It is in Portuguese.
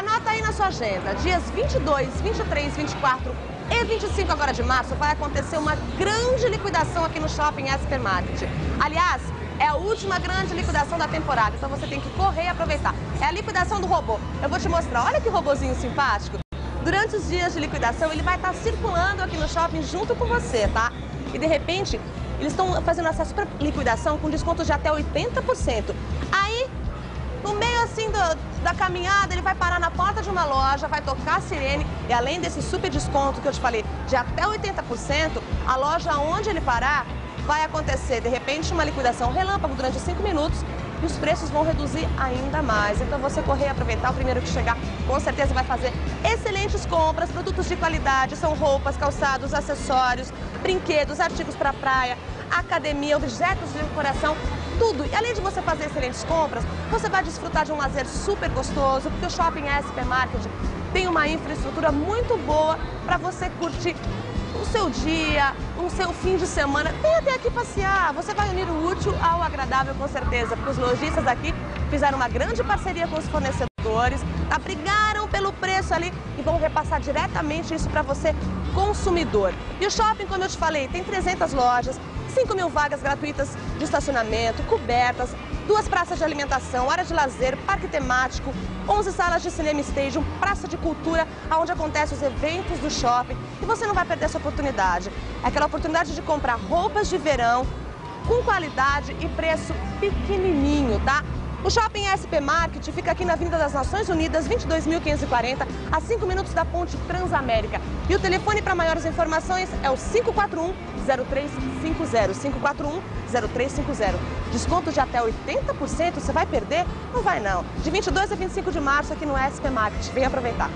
Anota aí na sua agenda, dias 22, 23, 24 e 25 agora de março vai acontecer uma grande liquidação aqui no Shopping Supermarket. Aliás, é a última grande liquidação da temporada, então você tem que correr e aproveitar. É a liquidação do robô. Eu vou te mostrar, olha que robozinho simpático. Durante os dias de liquidação, ele vai estar circulando aqui no shopping junto com você, tá? E de repente, eles estão fazendo essa super liquidação com desconto de até 80%. Aí, no meio assim do, da caminhada, ele vai parar na porta de uma loja, vai tocar a sirene e além desse super desconto que eu te falei, de até 80%, a loja onde ele parar vai acontecer, de repente, uma liquidação relâmpago durante 5 minutos e os preços vão reduzir ainda mais. Então você correr e aproveitar o primeiro que chegar, com certeza vai fazer excelentes compras, produtos de qualidade, são roupas, calçados, acessórios, brinquedos, artigos para praia, academia, objetos de decoração, tudo. E além de você fazer excelentes compras, você vai desfrutar de um lazer super gostoso, porque o Shopping SP Market tem uma infraestrutura muito boa para você curtir o seu dia, o seu fim de semana. Vem até aqui passear. Você vai unir o útil ao agradável, com certeza, porque os lojistas aqui fizeram uma grande parceria com os fornecedores, tá? brigaram pelo preço ali e vão repassar diretamente isso para você, consumidor. E o shopping, como eu te falei, tem 300 lojas, 5 mil vagas gratuitas de estacionamento, cobertas, duas praças de alimentação, área de lazer, parque temático, 11 salas de cinema stadium, praça de cultura, onde acontecem os eventos do shopping. E você não vai perder essa oportunidade. É aquela oportunidade de comprar roupas de verão com qualidade e preço pequenininho, tá? O Shopping SP Market fica aqui na Avenida das Nações Unidas, 22.540, a 5 minutos da ponte Transamérica. E o telefone para maiores informações é o 541 0350. 541 0350. Desconto de até 80%, você vai perder? Não vai não. De 22 a 25 de março aqui no SP Market. Vem aproveitar.